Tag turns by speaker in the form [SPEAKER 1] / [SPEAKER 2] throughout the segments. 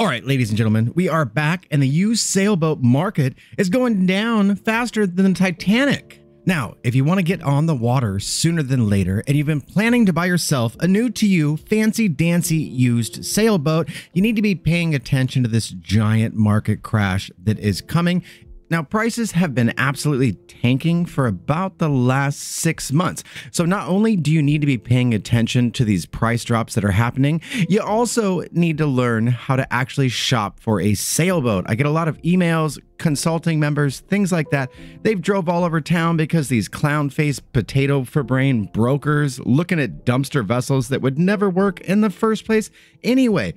[SPEAKER 1] All right, ladies and gentlemen, we are back, and the used sailboat market is going down faster than the Titanic. Now, if you want to get on the water sooner than later, and you've been planning to buy yourself a new to you fancy dancy used sailboat, you need to be paying attention to this giant market crash that is coming now, prices have been absolutely tanking for about the last six months. So, not only do you need to be paying attention to these price drops that are happening, you also need to learn how to actually shop for a sailboat. I get a lot of emails, consulting members, things like that. They've drove all over town because these clown faced potato for brain brokers looking at dumpster vessels that would never work in the first place anyway.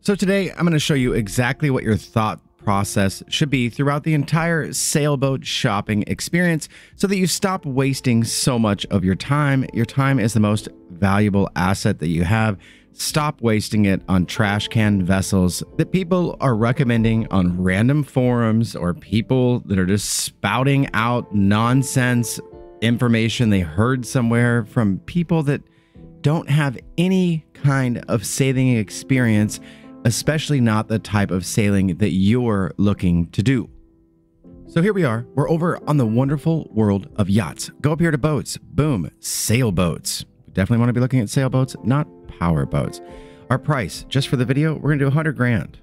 [SPEAKER 1] So, today I'm going to show you exactly what your thought process should be throughout the entire sailboat shopping experience so that you stop wasting so much of your time. Your time is the most valuable asset that you have. Stop wasting it on trash can vessels that people are recommending on random forums or people that are just spouting out nonsense information they heard somewhere from people that don't have any kind of sailing experience especially not the type of sailing that you're looking to do. So here we are. We're over on the wonderful world of yachts. Go up here to boats. Boom, sailboats. Definitely want to be looking at sailboats, not power boats. Our price, just for the video, we're going to do 100 grand.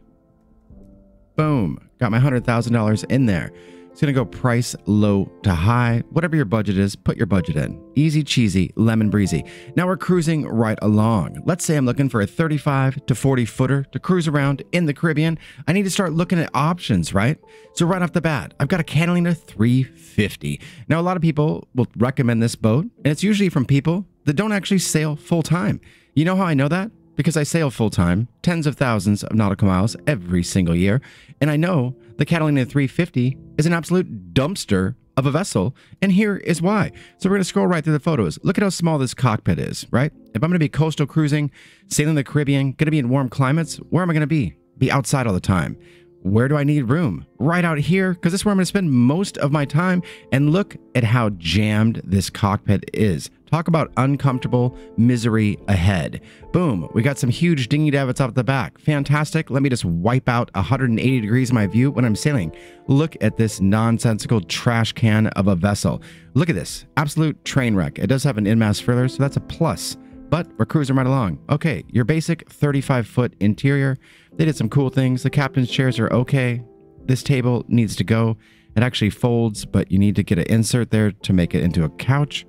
[SPEAKER 1] Boom, got my $100,000 in there. It's going to go price low to high. Whatever your budget is, put your budget in. Easy cheesy, lemon breezy. Now we're cruising right along. Let's say I'm looking for a 35 to 40 footer to cruise around in the Caribbean. I need to start looking at options, right? So right off the bat, I've got a Catalina 350. Now a lot of people will recommend this boat, and it's usually from people that don't actually sail full time. You know how I know that? because I sail full time, tens of thousands of nautical miles every single year, and I know the Catalina 350 is an absolute dumpster of a vessel, and here is why. So we're going to scroll right through the photos. Look at how small this cockpit is, right? If I'm going to be coastal cruising, sailing the Caribbean, going to be in warm climates, where am I going to be? Be outside all the time. Where do I need room? Right out here, because this is where I'm going to spend most of my time. And look at how jammed this cockpit is. Talk about uncomfortable misery ahead. Boom, we got some huge dinghy davits off the back. Fantastic. Let me just wipe out 180 degrees my view when I'm sailing. Look at this nonsensical trash can of a vessel. Look at this. Absolute train wreck. It does have an in-mast furler, so that's a plus. But we're cruising right along. Okay, your basic 35 foot interior. They did some cool things. The captain's chairs are okay. This table needs to go. It actually folds, but you need to get an insert there to make it into a couch.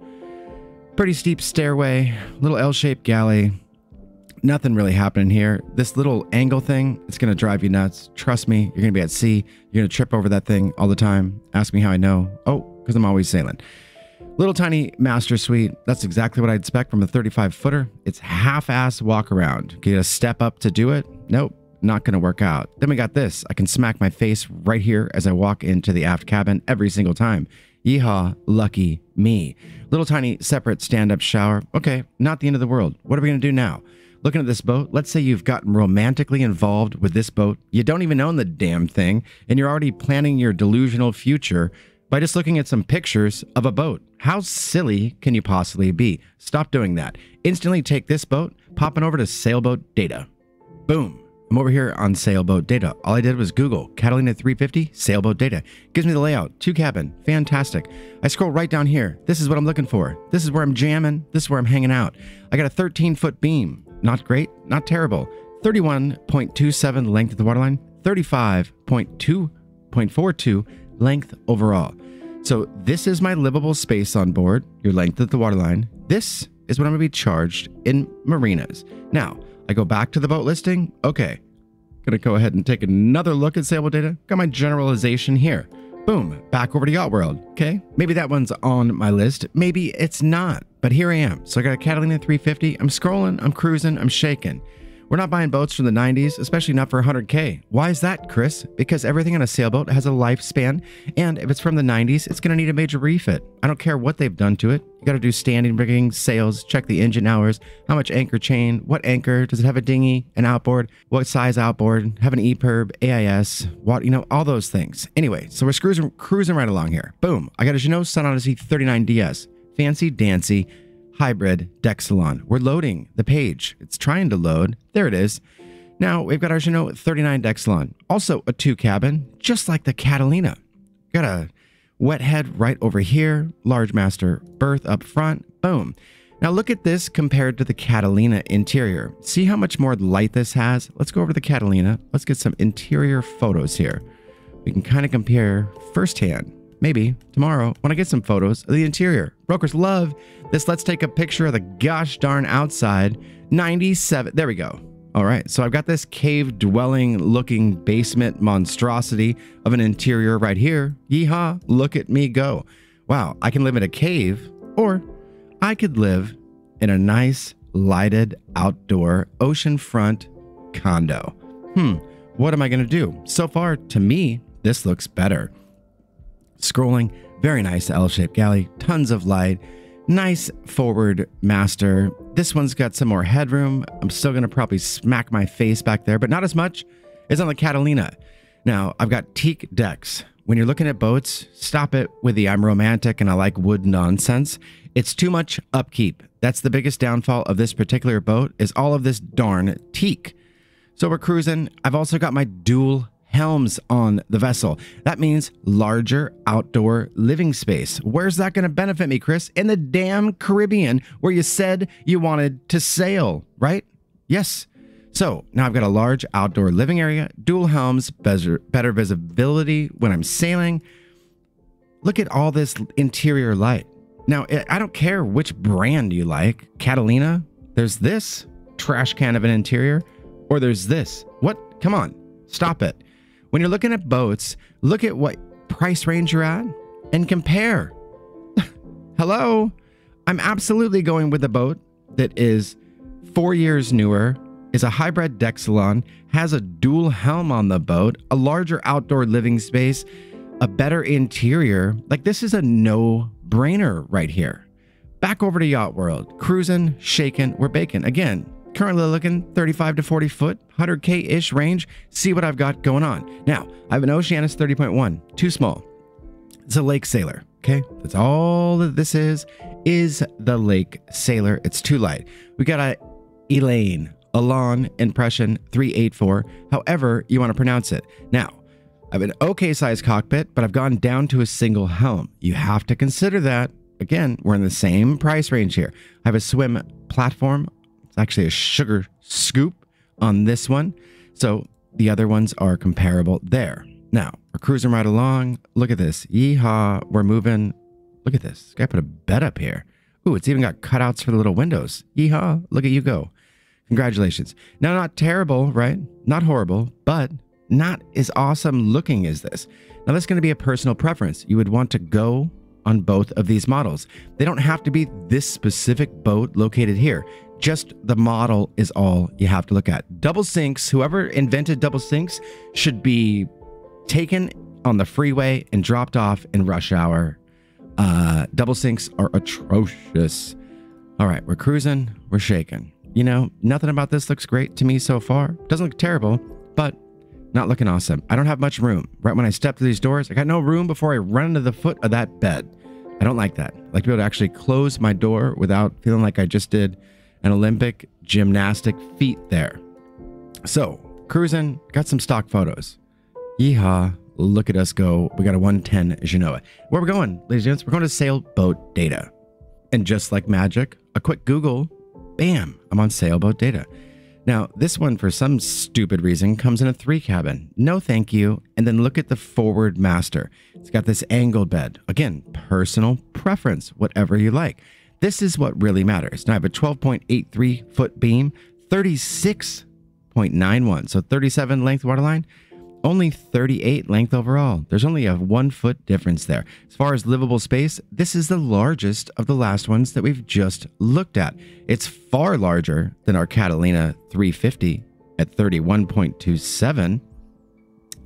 [SPEAKER 1] Pretty steep stairway, little L-shaped galley. Nothing really happening here. This little angle thing, it's going to drive you nuts. Trust me, you're going to be at sea. You're going to trip over that thing all the time. Ask me how I know. Oh, because I'm always sailing. Little tiny master suite. That's exactly what I'd expect from a 35 footer. It's half-ass walk around. Get a step up to do it? Nope, not going to work out. Then we got this. I can smack my face right here as I walk into the aft cabin every single time. Yeehaw, lucky me. Little tiny separate stand-up shower. Okay, not the end of the world. What are we going to do now? Looking at this boat, let's say you've gotten romantically involved with this boat. You don't even own the damn thing, and you're already planning your delusional future by just looking at some pictures of a boat. How silly can you possibly be? Stop doing that. Instantly take this boat, pop it over to sailboat data. Boom. I'm over here on sailboat data. All I did was Google Catalina 350 sailboat data. Gives me the layout, two cabin, fantastic. I scroll right down here. This is what I'm looking for. This is where I'm jamming. This is where I'm hanging out. I got a 13 foot beam. Not great, not terrible. 31.27 length of the waterline, 35.2.42 length overall. So this is my livable space on board, your length of the waterline. This is what I'm going to be charged in marinas. Now, I go back to the boat listing. Okay, gonna go ahead and take another look at sailboat data. Got my generalization here. Boom, back over to Yacht World. Okay, maybe that one's on my list. Maybe it's not, but here I am. So I got a Catalina 350. I'm scrolling, I'm cruising, I'm shaking. We're not buying boats from the 90s, especially not for 100K. Why is that, Chris? Because everything on a sailboat has a lifespan, and if it's from the 90s, it's going to need a major refit. I don't care what they've done to it. You got to do standing rigging, sails, check the engine hours, how much anchor chain, what anchor, does it have a dinghy, an outboard, what size outboard, have an EPIRB, AIS, what, you know, all those things. Anyway, so we're cruising, cruising right along here. Boom, I got a Jeanneau Sun Odyssey 39DS. Fancy dancy hybrid deck salon. We're loading the page. It's trying to load. There it is. Now we've got our Jeanneau 39 deck salon, also a two cabin, just like the Catalina. Got a wet head right over here, large master berth up front, boom. Now look at this compared to the Catalina interior. See how much more light this has? Let's go over to the Catalina. Let's get some interior photos here. We can kind of compare firsthand. Maybe tomorrow when I get some photos of the interior. Brokers love this. Let's take a picture of the gosh darn outside. 97. There we go. All right, so I've got this cave dwelling looking basement monstrosity of an interior right here. Yeehaw, look at me go. Wow, I can live in a cave or I could live in a nice lighted outdoor oceanfront condo. Hmm, what am I going to do? So far, to me, this looks better. Scrolling, very nice L shaped galley, tons of light Nice forward master. This one's got some more headroom. I'm still going to probably smack my face back there, but not as much as on the Catalina. Now, I've got teak decks. When you're looking at boats, stop it with the I'm romantic and I like wood nonsense. It's too much upkeep. That's the biggest downfall of this particular boat is all of this darn teak. So we're cruising. I've also got my dual helms on the vessel. That means larger outdoor living space. Where's that going to benefit me, Chris? In the damn Caribbean where you said you wanted to sail, right? Yes. So now I've got a large outdoor living area, dual helms, better, visibility when I'm sailing. Look at all this interior light. Now, I don't care which brand you like. Catalina, there's this trash can of an interior, or there's this. What? Come on, stop it. When you're looking at boats, look at what price range you're at and compare. Hello? I'm absolutely going with a boat that is four years newer, is a hybrid deck salon, has a dual helm on the boat, a larger outdoor living space, a better interior. Like, this is a no brainer right here. Back over to Yacht World, cruising, shaking, we're baking. Again, Currently looking 35 to 40 foot, 100K ish range. See what I've got going on. Now, I have an Oceanis 30.1, too small. It's a Lake Sailor. Okay, that's all that this is, is the Lake Sailor. It's too light. We got a Elaine, Elan Impression 384, however you want to pronounce it. Now, I have an okay sized cockpit, but I've gone down to a single helm. You have to consider that. Again, we're in the same price range here. I have a swim platform it's actually a sugar scoop on this one. So the other ones are comparable there. Now, we're cruising right along. Look at this. Yeehaw. We're moving. Look at this. Guy put a bed up here. Ooh, it's even got cutouts for the little windows. Yeehaw. Look at you go. Congratulations. Now, not terrible, right? Not horrible, but not as awesome looking as this. Now, that's going to be a personal preference. You would want to go on both of these models. They don't have to be this specific boat located here. Just the model is all you have to look at. Double sinks, whoever invented double sinks should be taken on the freeway and dropped off in rush hour. Uh, double sinks are atrocious. All right, we're cruising, we're shaking. You know, nothing about this looks great to me so far. Doesn't look terrible, but not looking awesome. I don't have much room. Right when I step through these doors, I got no room before I run into the foot of that bed. I don't like that. I like to be able to actually close my door without feeling like I just did an Olympic gymnastic feat there. So, cruising, got some stock photos. Yeehaw, look at us go. We got a 110 Genoa. Where we going, ladies and gents? We're going to sailboat data. And just like magic, a quick Google, bam, I'm on sailboat data. Now, this one, for some stupid reason, comes in a three cabin. No thank you. And then look at the forward master. It's got this angled bed. Again, personal preference, whatever you like. This is what really matters. Now I have a 12.83 foot beam, 36.91, so 37 length waterline, only 38 length overall. There's only a one foot difference there. As far as livable space, this is the largest of the last ones that we've just looked at. It's far larger than our Catalina 350 at 31.27,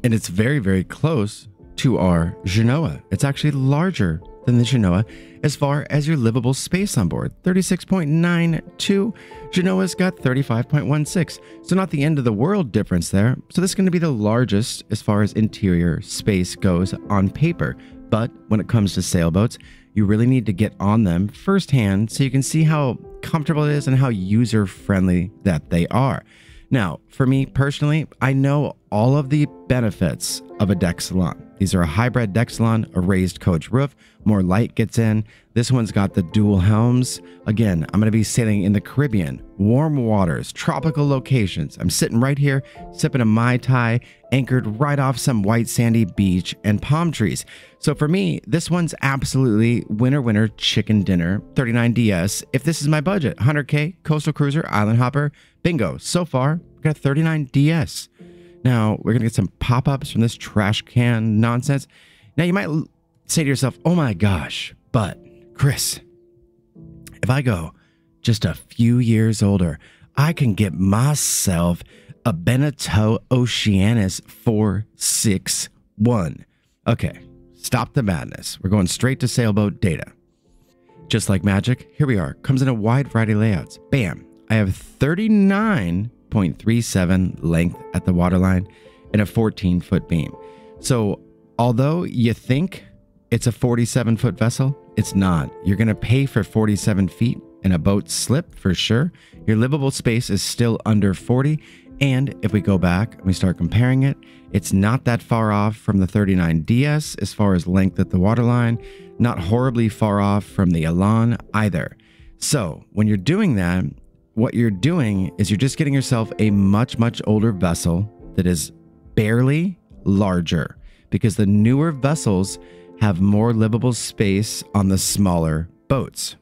[SPEAKER 1] and it's very, very close to our Jeanneau. It's actually larger than the Jeanneau as far as your livable space on board 36.92. Jeanneau's got 35.16. So, not the end of the world difference there. So, this is going to be the largest as far as interior space goes on paper. But when it comes to sailboats, you really need to get on them firsthand so you can see how comfortable it is and how user friendly that they are. Now, for me personally, I know all of the benefits of a deck salon. These are a hybrid deck salon, a raised coach roof, more light gets in. This one's got the dual helms. Again, I'm to be sailing in the Caribbean, warm waters, tropical locations. I'm sitting right here, sipping a Mai Tai, anchored right off some white sandy beach and palm trees. So for me, this one's absolutely winner winner chicken dinner, 39DS. If this is my budget, 100K, coastal cruiser, island hopper, bingo. So far, got 39DS. Now, we're going to get some pop ups from this trash can nonsense. Now, you might say to yourself, oh my gosh, but Chris, if I go just a few years older, I can get myself a Beneteau Oceanis 461. Okay, stop the madness. We're going straight to sailboat data. Just like magic, here we are. Comes in a wide variety of layouts. Bam. I have 39.37 length at the waterline and a 14 foot beam. So, although you think it's a 47 foot vessel, it's not. You're going to pay for 47 feet in a boat slip for sure. Your livable space is still under 40. And if we go back and we start comparing it, it's not that far off from the 39DS as far as length at the waterline, not horribly far off from the Elan either. So when you're doing that, what you're doing is you're just getting yourself a much, much older vessel that is barely larger because the newer vessels have more livable space on the smaller boats.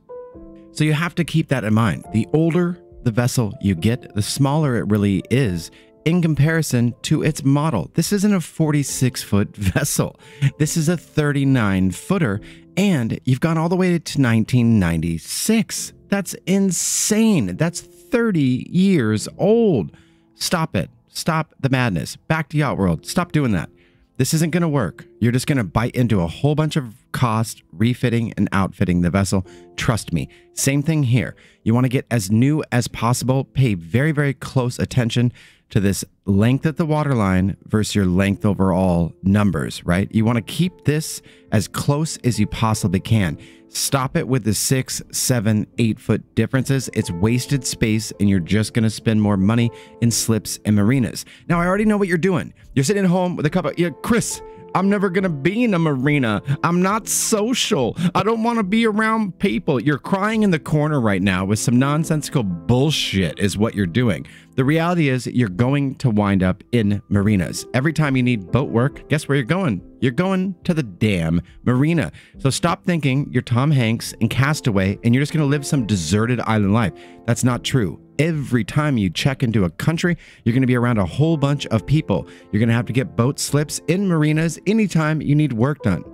[SPEAKER 1] So you have to keep that in mind. The older the vessel you get, the smaller it really is in comparison to its model. This isn't a 46 foot vessel. This is a 39 footer, and you've gone all the way to 1996. That's insane. That's 30 years old. Stop it. Stop the madness. Back to Yacht World. Stop doing that. This isn't going to work. You're just going to bite into a whole bunch of cost refitting and outfitting the vessel. Trust me. Same thing here. You want to get as new as possible. Pay very, very close attention to this length at the waterline versus your length overall numbers, right? You want to keep this as close as you possibly can. Stop it with the six, seven, eight foot differences. It's wasted space and you're just going to spend more money in slips and marinas. Now, I already know what you're doing. You're sitting at home with a cup of, yeah, Chris, I'm never going to be in a marina. I'm not social. I don't want to be around people. You're crying in the corner right now with some nonsensical bullshit, is what you're doing. The reality is, you're going to wind up in marinas. Every time you need boat work, guess where you're going? You're going to the damn marina. So stop thinking you're Tom Hanks and Castaway and you're just going to live some deserted island life. That's not true every time you check into a country, you're going to be around a whole bunch of people. You're going to have to get boat slips in marinas anytime you need work done.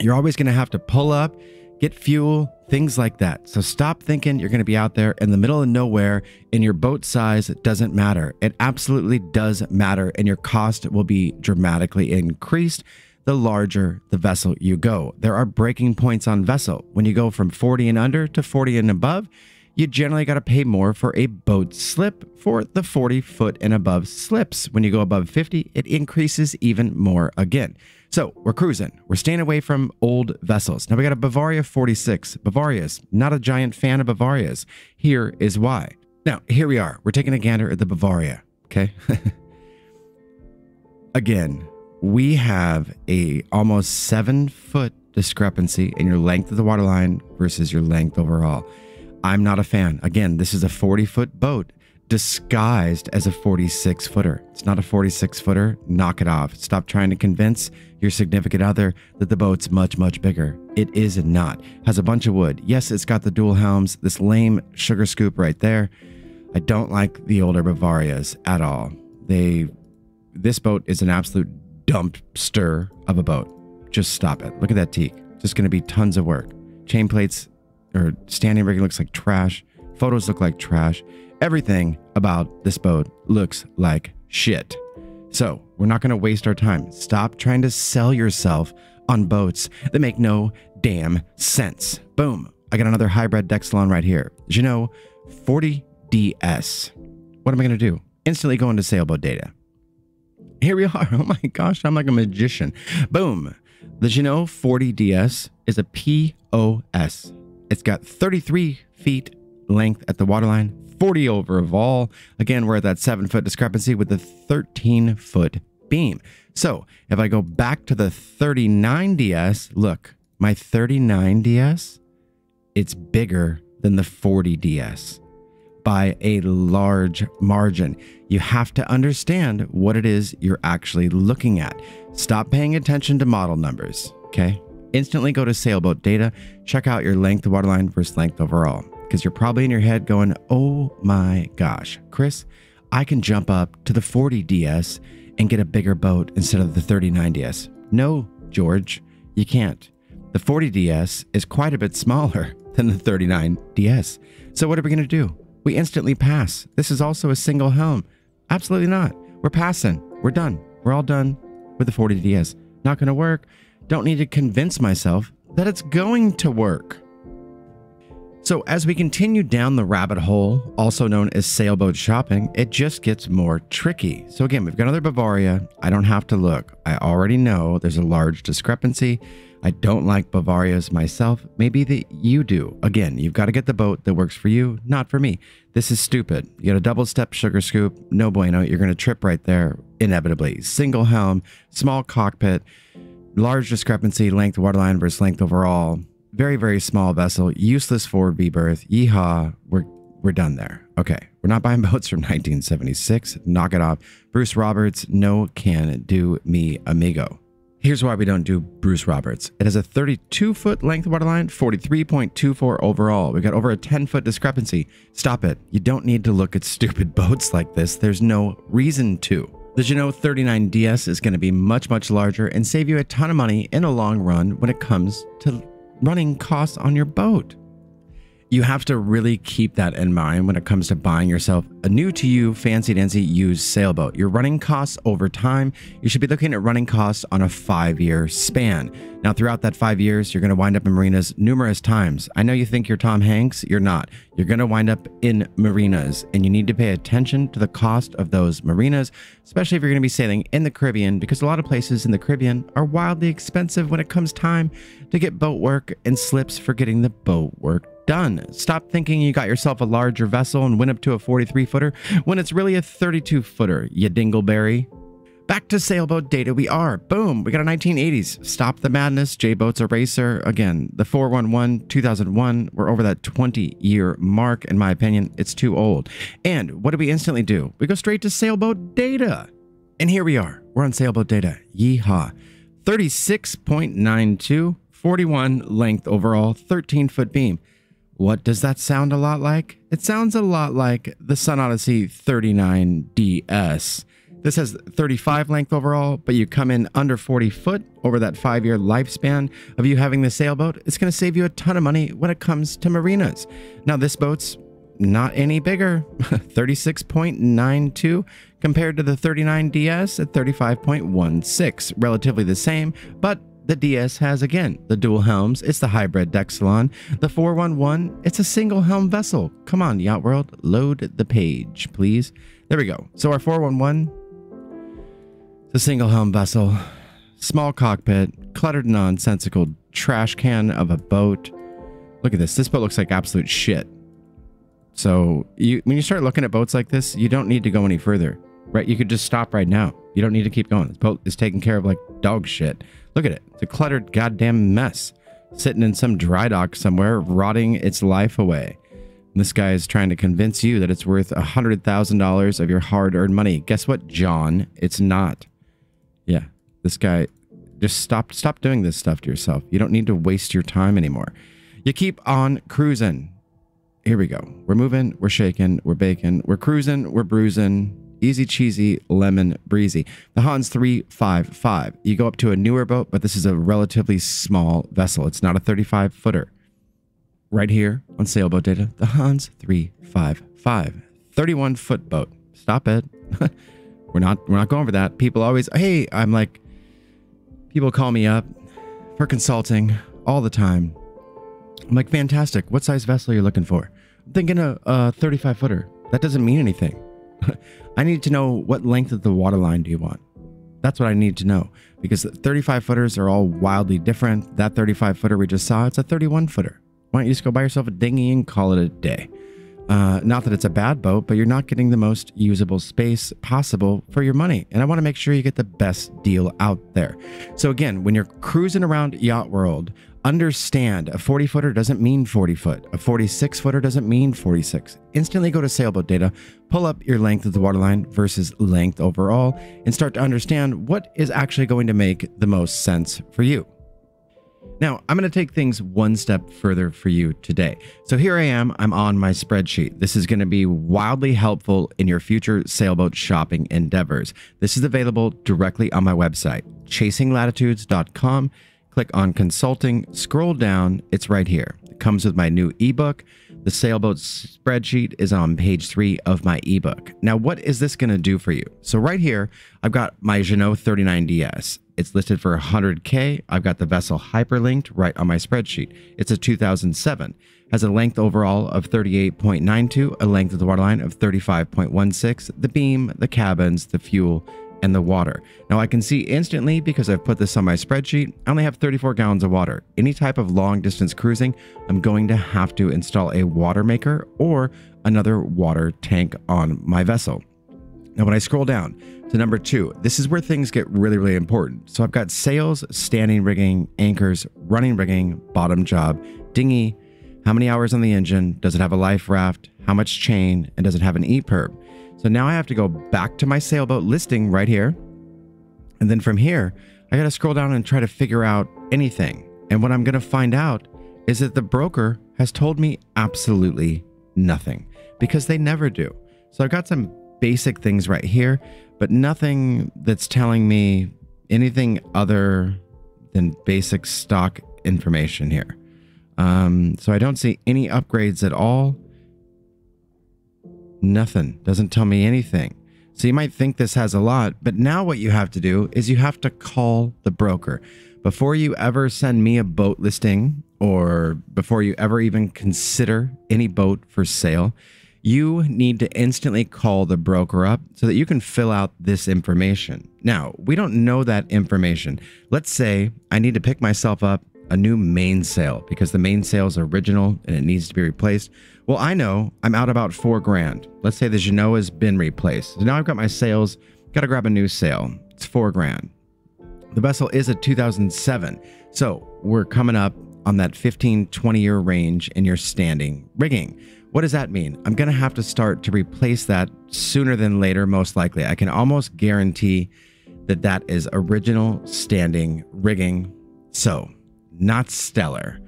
[SPEAKER 1] You're always going to have to pull up, get fuel, things like that. So stop thinking you're going to be out there in the middle of nowhere and your boat size doesn't matter. It absolutely does matter, and your cost will be dramatically increased the larger the vessel you go. There are breaking points on vessel. When you go from 40 and under to 40 and above, you generally got to pay more for a boat slip for the 40 foot and above slips. When you go above 50, it increases even more again. So we're cruising. We're staying away from old vessels. Now we got a Bavaria 46. Bavaria's not a giant fan of Bavaria's. Here is why. Now, here we are. We're taking a gander at the Bavaria. Okay. Again, we have a almost seven foot discrepancy in your length of the waterline versus your length overall. I'm not a fan. Again, this is a 40 foot boat disguised as a 46 footer. It's not a 46 footer. Knock it off. Stop trying to convince your significant other that the boat's much, much bigger. It is not. Has a bunch of wood. Yes, it's got the dual helms, this lame sugar scoop right there. I don't like the older Bavarias at all. They this boat is an absolute dumpster of a boat. Just stop it. Look at that teak. Just gonna be tons of work. Chain plates or standing rigging looks like trash. Photos look like trash. Everything about this boat looks like shit. So, we're not going to waste our time. Stop trying to sell yourself on boats that make no damn sense. Boom. I got another hybrid deck salon right here. Jeanneau 40DS. What am I going to do? Instantly go into sailboat data. Here we are. Oh my gosh, I'm like a magician. Boom. The Jeanneau 40DS is a POS. It's got 33 feet length at the waterline, 40 overall. Again, we're at that seven foot discrepancy with the 13 foot beam. So if I go back to the 39DS, look, my 39DS, it's bigger than the 40DS by a large margin. You have to understand what it is you're actually looking at. Stop paying attention to model numbers, okay? Instantly go to sailboat data, check out your length waterline versus length overall, because you're probably in your head going, oh my gosh, Chris, I can jump up to the 40DS and get a bigger boat instead of the 39DS. No, George, you can't. The 40DS is quite a bit smaller than the 39DS. So what are we going to do? We instantly pass. This is also a single helm. Absolutely not. We're passing. We're done. We're all done with the 40DS. Not going to work. Don't need to convince myself that it's going to work. So, as we continue down the rabbit hole, also known as sailboat shopping, it just gets more tricky. So, again, we've got another Bavaria. I don't have to look. I already know there's a large discrepancy. I don't like Bavarias myself. Maybe that you do. Again, you've got to get the boat that works for you, not for me. This is stupid. You got a double step sugar scoop. No bueno. You're going to trip right there, inevitably. Single helm, small cockpit, large discrepancy, length waterline versus length overall very, very small vessel, useless forward V berth. Yeehaw, we're we're done there. Okay, we're not buying boats from 1976. Knock it off. Bruce Roberts, no can do me amigo. Here's why we don't do Bruce Roberts. It has a 32 foot length waterline, 43.24 overall. We got over a 10 foot discrepancy. Stop it. You don't need to look at stupid boats like this. There's no reason to. You know 39DS is going to be much, much larger and save you a ton of money in a long run when it comes to running costs on your boat. You have to really keep that in mind when it comes to buying yourself a new to you fancy dancy used sailboat. Your running costs over time, you should be looking at running costs on a five year span. Now, throughout that five years, you're going to wind up in marinas numerous times. I know you think you're Tom Hanks, you're not. You're going to wind up in marinas, and you need to pay attention to the cost of those marinas, especially if you're going to be sailing in the Caribbean, because a lot of places in the Caribbean are wildly expensive when it comes time to get boat work and slips for getting the boat work done. Stop thinking you got yourself a larger vessel and went up to a 43 footer when it's really a 32 footer, you dingleberry. Back to sailboat data we are. Boom, we got a 1980s. Stop the madness, J-Boats Eraser. Again, the 411 2001, we're over that 20 year mark. In my opinion, it's too old. And what do we instantly do? We go straight to sailboat data. And here we are. We're on sailboat data. Yeehaw. 36.92, 41 length overall, 13 foot beam. What does that sound a lot like? It sounds a lot like the Sun Odyssey 39DS. This has 35 length overall, but you come in under 40 foot over that five year lifespan of you having the sailboat. It's going to save you a ton of money when it comes to marinas. Now, this boat's not any bigger 36.92 compared to the 39DS at 35.16. Relatively the same, but the DS has again the dual helms. It's the hybrid deck salon. The 411, it's a single helm vessel. Come on, Yacht World, load the page, please. There we go. So our 411, it's a single helm vessel, small cockpit, cluttered nonsensical trash can of a boat. Look at this. This boat looks like absolute shit. So you, when you start looking at boats like this, you don't need to go any further, right? You could just stop right now. You don't need to keep going. This boat is taken care of like dog shit. Look at it. It's a cluttered goddamn mess. Sitting in some dry dock somewhere, rotting its life away. And this guy is trying to convince you that it's worth a $100,000 of your hard earned money. Guess what, John? It's not. Yeah, this guy, just stop, stop doing this stuff to yourself. You don't need to waste your time anymore. You keep on cruising. Here we go. We're moving, we're shaking, we're baking, we're cruising, we're bruising. Easy cheesy, lemon breezy. The Hanse 355. You go up to a newer boat, but this is a relatively small vessel. It's not a 35 footer. Right here on sailboat data, the Hanse 355. 31 foot boat. Stop it. we're not we're not going for that. People always, hey, I'm like people call me up for consulting all the time. I'm like, fantastic. What size vessel are you looking for? I'm thinking a, a 35 footer. That doesn't mean anything. I need to know what length of the water line do you want? That's what I need to know because 35 footers are all wildly different. That 35 footer we just saw, it's a 31 footer. Why don't you just go buy yourself a dinghy and call it a day? Uh, not that it's a bad boat, but you're not getting the most usable space possible for your money. And I want to make sure you get the best deal out there. So, again, when you're cruising around Yacht World, understand a 40 footer doesn't mean 40 foot. A 46 footer doesn't mean 46. Instantly go to sailboat data, pull up your length of the waterline versus length overall, and start to understand what is actually going to make the most sense for you. Now, I'm going to take things one step further for you today. So here I am, I'm on my spreadsheet. This is going to be wildly helpful in your future sailboat shopping endeavors. This is available directly on my website, chasinglatitudes.com. Click on consulting, scroll down, it's right here. It comes with my new ebook. The sailboat spreadsheet is on page three of my ebook. Now, what is this going to do for you? So, right here, I've got my Jeanneau 39DS. It's listed for 100K. I've got the vessel hyperlinked right on my spreadsheet. It's a 2007. Has a length overall of 38.92, a length of the waterline of 35.16, the beam, the cabins, the fuel, and the water. Now I can see instantly because I've put this on my spreadsheet, I only have 34 gallons of water. Any type of long distance cruising, I'm going to have to install a water maker or another water tank on my vessel. Now, when I scroll down to number two, this is where things get really, really important. So I've got sails, standing rigging, anchors, running rigging, bottom job, dinghy, how many hours on the engine, does it have a life raft, how much chain, and does it have an EPIRB? So now I have to go back to my sailboat listing right here. And then from here, I got to scroll down and try to figure out anything. And what I'm going to find out is that the broker has told me absolutely nothing because they never do. So I've got some basic things right here, but nothing that's telling me anything other than basic stock information here. Um, so I don't see any upgrades at all. Nothing. Doesn't tell me anything. So you might think this has a lot, but now what you have to do is you have to call the broker. Before you ever send me a boat listing or before you ever even consider any boat for sale, you need to instantly call the broker up so that you can fill out this information. Now, we don't know that information. Let's say I need to pick myself up a new mainsail because the mainsail is original and it needs to be replaced. Well, I know I'm out about four grand. Let's say the Genoa's been replaced. So now I've got my sails, got to grab a new sail. It's four grand. The vessel is a 2007. So we're coming up on that 15, 20 year range in your standing rigging. What does that mean? I'm going to have to start to replace that sooner than later, most likely. I can almost guarantee that that is original standing rigging. So, not stellar.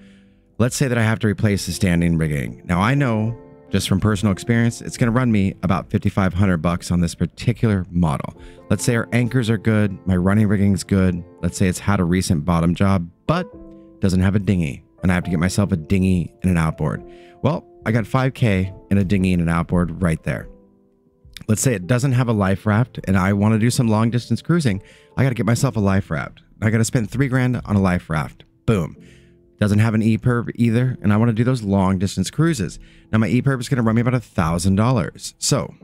[SPEAKER 1] Let's say that I have to replace the standing rigging. Now, I know just from personal experience, it's going to run me about 5500 bucks on this particular model. Let's say our anchors are good, my running rigging's good. Let's say it's had a recent bottom job, but doesn't have a dinghy, and I have to get myself a dinghy and an outboard. Well, I got 5K and a dinghy and an outboard right there. Let's say it doesn't have a life raft and I want to do some long distance cruising. I got to get myself a life raft. I got to spend three grand on a life raft. Boom. Doesn't have an EPIRB either, and I want to do those long distance cruises. Now, my EPIRB is going to run me about a $1,000. So,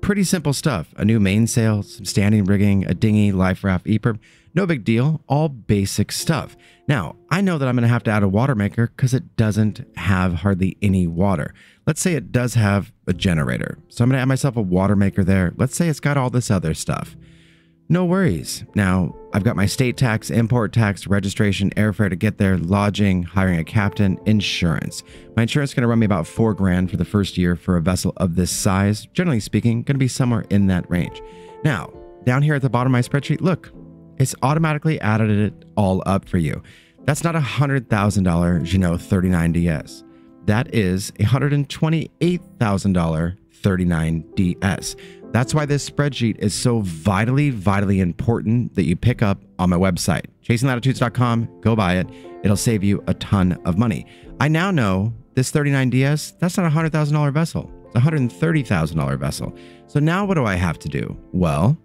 [SPEAKER 1] pretty simple stuff. A new mainsail, some standing rigging, a dinghy, life raft, EPIRB. No big deal, all basic stuff. Now, I know that I'm going to have to add a water maker because it doesn't have hardly any water. Let's say it does have a generator. So I'm going to add myself a water maker there. Let's say it's got all this other stuff. No worries. Now, I've got my state tax, import tax, registration, airfare to get there, lodging, hiring a captain, insurance. My insurance is going to run me about four grand for the first year for a vessel of this size. Generally speaking, going to be somewhere in that range. Now, down here at the bottom of my spreadsheet, look, it's automatically added it all up for you. That's not a $100,000 Jeanneau 39DS. That is a $128,000 39DS. That's why this spreadsheet is so vitally, vitally important that you pick up on my website, chasinglatitudes.com. Go buy it. It'll save you a ton of money. I now know this 39DS, that's not a $100,000 vessel. It's a $130,000 vessel. So now what do I have to do? Well,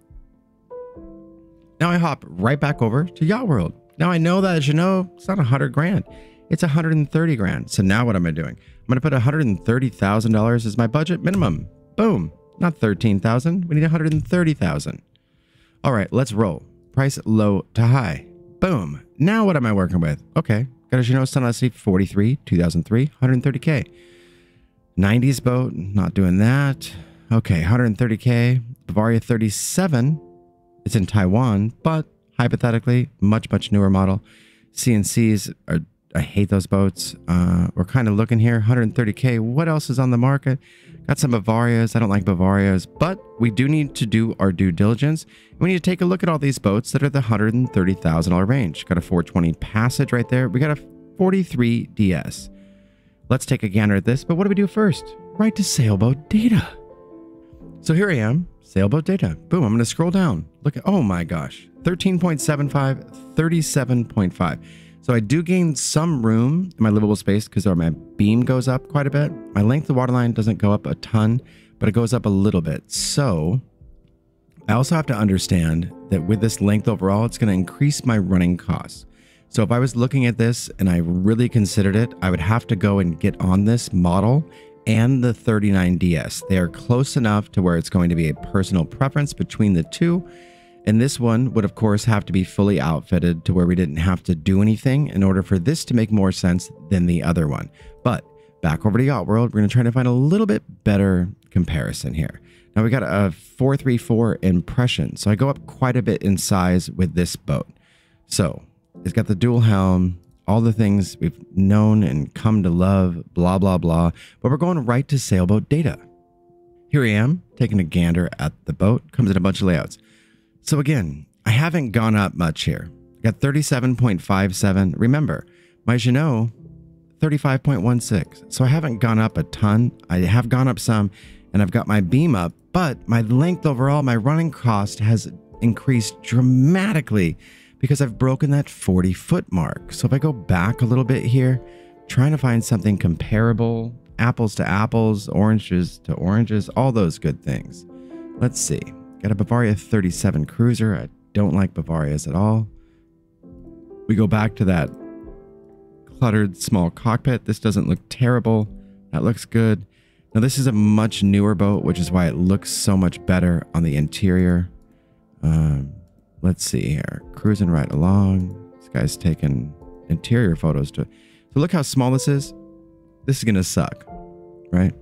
[SPEAKER 1] now I hop right back over to Yacht World. Now I know that, as you know, it's not a hundred grand. It's 130 grand. So now what am I doing? I'm going to put $130,000 as my budget minimum. Boom. Not 13,000. We need 130,000. All right, let's roll. Price low to high. Boom. Now what am I working with? Okay. Got a Jeanneau Sun Odyssey 43, 2003, 130K. 90s boat, not doing that. Okay, 130K. Bavaria 37. It's in Taiwan, but hypothetically, much, much newer model. CNCs are, I hate those boats. Uh, we're kind of looking here, 130K. What else is on the market? Got some Bavarias. I don't like Bavarias, but we do need to do our due diligence. We need to take a look at all these boats that are the $130,000 range. Got a 420 Passage right there. We got a 43 DS. Let's take a gander at this, but what do we do first? Right to sailboat data. So here I am, sailboat data. Boom, I'm going to scroll down. Look at, oh my gosh, 13.75, 37.5. So I do gain some room in my livable space because my beam goes up quite a bit. My length of waterline doesn't go up a ton, but it goes up a little bit. So I also have to understand that with this length overall, it's going to increase my running costs. So if I was looking at this and I really considered it, I would have to go and get on this model and the 39DS. They are close enough to where it's going to be a personal preference between the two. And this one would, of course, have to be fully outfitted to where we didn't have to do anything in order for this to make more sense than the other one. But back over to Yacht World, we're to try to find a little bit better comparison here. Now we got a 434 impression. So I go up quite a bit in size with this boat. So it's got the dual helm, all the things we've known and come to love, blah, blah, blah. But we're going right to sailboat data. Here I am taking a gander at the boat, comes in a bunch of layouts. So again, I haven't gone up much here. I Got 37.57. Remember, my Jeanneau, 35.16. So I haven't gone up a ton. I have gone up some and I've got my beam up, but my length overall, my running cost has increased dramatically because I've broken that 40 foot mark. So if I go back a little bit here, trying to find something comparable, apples to apples, oranges to oranges, all those good things. Let's see. Got a Bavaria 37 Cruiser. I don't like Bavarias at all. We go back to that cluttered small cockpit. This doesn't look terrible. That looks good. Now this is a much newer boat, which is why it looks so much better on the interior. Um, Let's see here. Cruising right along. This guy's taking interior photos to. So look how small this is. This is going to suck, right?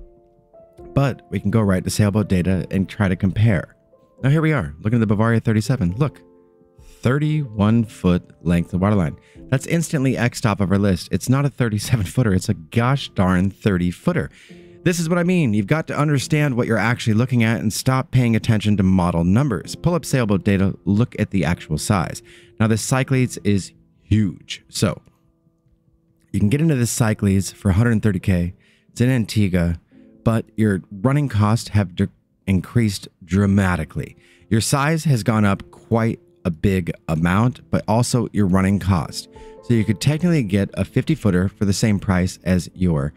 [SPEAKER 1] But we can go right to sailboat data and try to compare. Now here we are, looking at the Bavaria 37. Look, 31 foot length of waterline. That's instantly X top of our list. It's not a 37 footer, it's a gosh darn 30 footer. This is what I mean. You've got to understand what you're actually looking at and stop paying attention to model numbers. Pull up sailboat data, look at the actual size. Now, this Cyclades is huge. So, you can get into this Cyclades for 130K. It's in Antigua, but your running costs have increased dramatically. Your size has gone up quite a big amount, but also your running cost. So you could technically get a 50 footer for the same price as your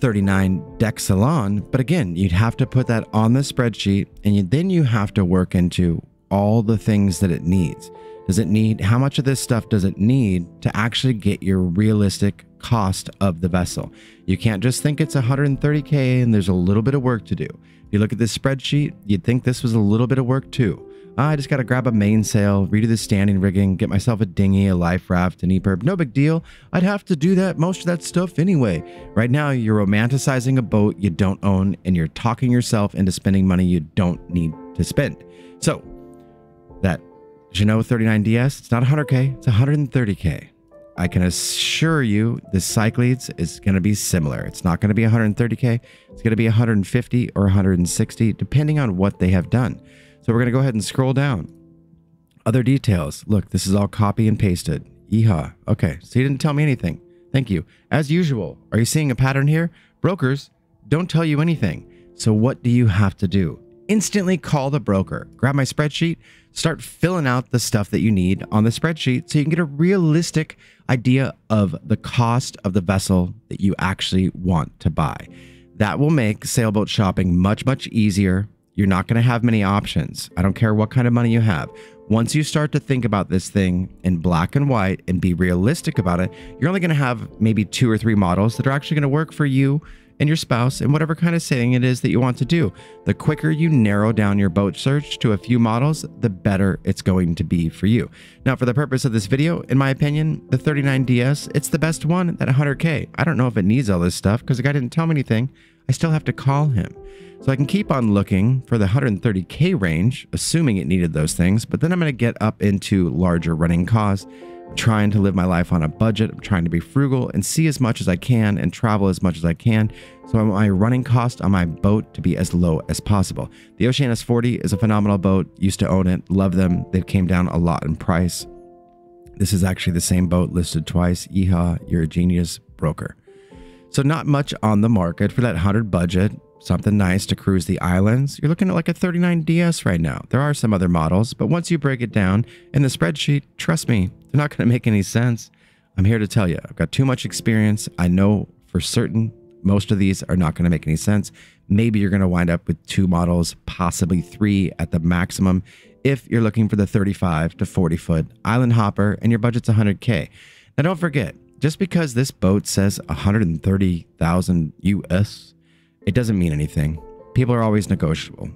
[SPEAKER 1] 39 deck salon. But again, you'd have to put that on the spreadsheet and you, then you have to work into all the things that it needs. Does it need, how much of this stuff does it need to actually get your realistic cost of the vessel? You can't just think it's 130K and there's a little bit of work to do. You look at this spreadsheet, you'd think this was a little bit of work too. Ah, I just got to grab a mainsail, redo the standing rigging, get myself a dinghy, a life raft, an EPIRB. No big deal. I'd have to do that, most of that stuff anyway. Right now, you're romanticizing a boat you don't own and you're talking yourself into spending money you don't need to spend. So, that Jeanneau 39DS, it's not 100K, it's 130K. I can assure you the Cyclades is going to be similar. It's not going to be 130K. It's going to be 150 or 160, depending on what they have done. So we're going to go ahead and scroll down. Other details. Look, this is all copy and pasted. Yeehaw. Okay, so you didn't tell me anything. Thank you. As usual, are you seeing a pattern here? Brokers don't tell you anything. So what do you have to do? Instantly call the broker. Grab my spreadsheet, start filling out the stuff that you need on the spreadsheet so you can get a realistic idea of the cost of the vessel that you actually want to buy. That will make sailboat shopping much, much easier you're not going to have many options. I don't care what kind of money you have. Once you start to think about this thing in black and white and be realistic about it, you're only going to have maybe two or three models that are actually going to work for you and your spouse and whatever kind of setting it is that you want to do. The quicker you narrow down your boat search to a few models, the better it's going to be for you. Now, for the purpose of this video, in my opinion, the 39DS, it's the best one at 100K. I don't know if it needs all this stuff because the guy didn't tell me anything. I still have to call him. So I can keep on looking for the 130K range, assuming it needed those things, but then I'm going to get up into larger running costs. Trying to live my life on a budget. I'm trying to be frugal and see as much as I can and travel as much as I can. So I want my running cost on my boat to be as low as possible. The Oceanis 40 is a phenomenal boat. Used to own it, love them. They came down a lot in price. This is actually the same boat listed twice. Yeehaw, you're a genius broker. So not much on the market for that 100 budget something nice to cruise the islands, you're looking at like a 39DS right now. There are some other models, but once you break it down in the spreadsheet, trust me, they're not going to make any sense. I'm here to tell you, I've got too much experience. I know for certain most of these are not going to make any sense. Maybe you're going to wind up with two models, possibly three at the maximum, if you're looking for the 35 to 40 foot island hopper and your budget's 100K. Now, don't forget, just because this boat says 130,000 US it doesn't mean anything. People are always negotiable.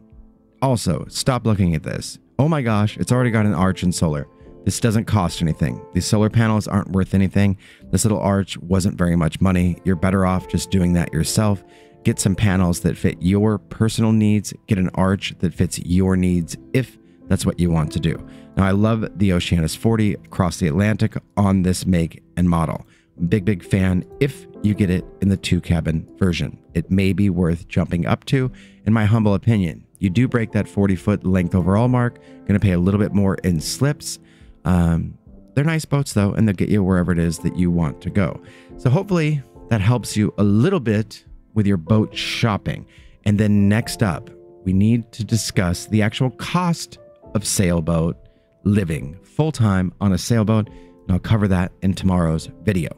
[SPEAKER 1] Also, stop looking at this. Oh my gosh, it's already got an arch and solar. This doesn't cost anything. These solar panels aren't worth anything. This little arch wasn't very much money. You're better off just doing that yourself. Get some panels that fit your personal needs. Get an arch that fits your needs if that's what you want to do. Now, I love the Oceanis 40 across the Atlantic on this make and model. Big, big fan if you get it in the two cabin version. It may be worth jumping up to, in my humble opinion. You do break that 40 foot length overall mark, to pay a little bit more in slips. Um, they're nice boats though, and they'll get you wherever it is that you want to go. So hopefully that helps you a little bit with your boat shopping. And then next up, we need to discuss the actual cost of sailboat living full time on a sailboat. And I'll cover that in tomorrow's video.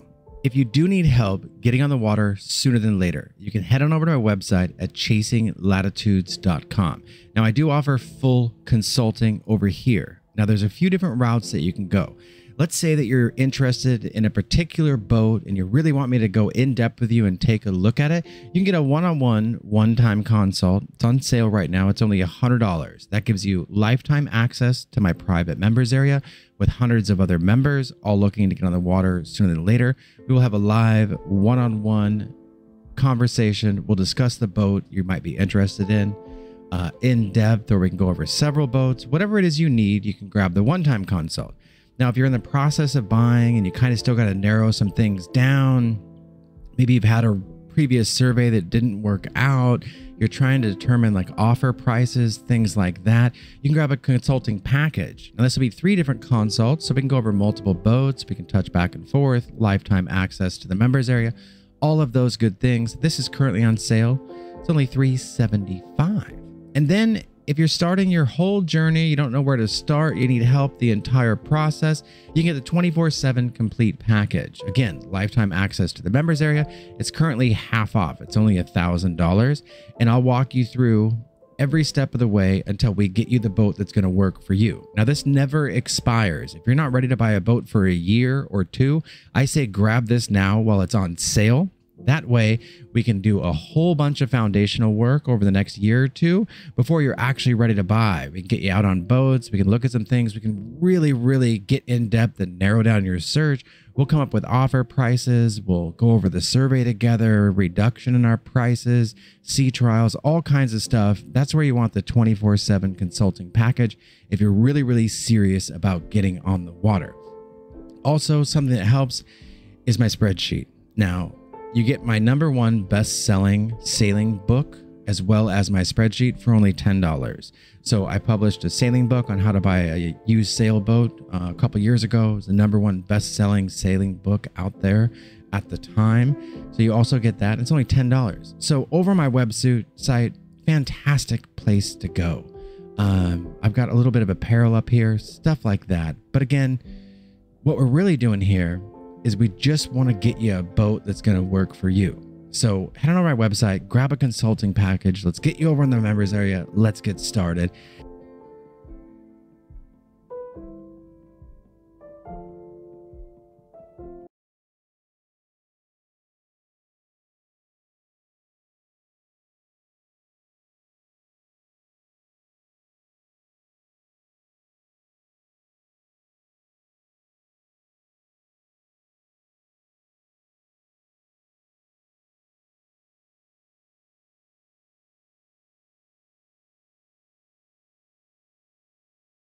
[SPEAKER 1] If you do need help getting on the water sooner than later, you can head on over to my website at chasinglatitudes.com. Now, I do offer full consulting over here. Now, there's a few different routes that you can go. Let's say that you're interested in a particular boat and you really want me to go in depth with you and take a look at it. You can get a one on one, one time consult. It's on sale right now. It's only $100. That gives you lifetime access to my private members area with hundreds of other members, all looking to get on the water sooner than later. We will have a live one on one conversation. We'll discuss the boat you might be interested in. Uh, in depth, or we can go over several boats. Whatever it is you need, you can grab the one time consult. Now, if you're in the process of buying and you kind of still got to narrow some things down, maybe you've had a previous survey that didn't work out, you're trying to determine like offer prices, things like that, you can grab a consulting package. Now, this will be three different consults, so we can go over multiple boats, we can touch back and forth, lifetime access to the members area, all of those good things. This is currently on sale. It's only 375. And then if you're starting your whole journey, you don't know where to start, you need help the entire process, you can get the 24 7 complete package. Again, lifetime access to the members area. It's currently half off, it's only $1,000. And I'll walk you through every step of the way until we get you the boat that's going to work for you. Now, this never expires. If you're not ready to buy a boat for a year or two, I say grab this now while it's on sale that way, we can do a whole bunch of foundational work over the next year or two before you're actually ready to buy. We can get you out on boats. We can look at some things. We can really, really get in depth and narrow down your search. We'll come up with offer prices. We'll go over the survey together, reduction in our prices, sea trials, all kinds of stuff. That's where you want the 24 7 consulting package if you're really, really serious about getting on the water. Also, something that helps is my spreadsheet. Now, you get my number one best selling sailing book as well as my spreadsheet for only $10. So I published a sailing book on how to buy a used sailboat uh, a couple years ago. It was the number one best selling sailing book out there at the time. So you also get that. It's only $10. So over my website, fantastic place to go. Um, I've got a little bit of apparel up here, stuff like that. But again, what we're really doing here is we just want to get you a boat that's going to work for you. So head on over our website, grab a consulting package. Let's get you over in the members area. Let's get started.